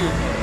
음.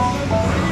You.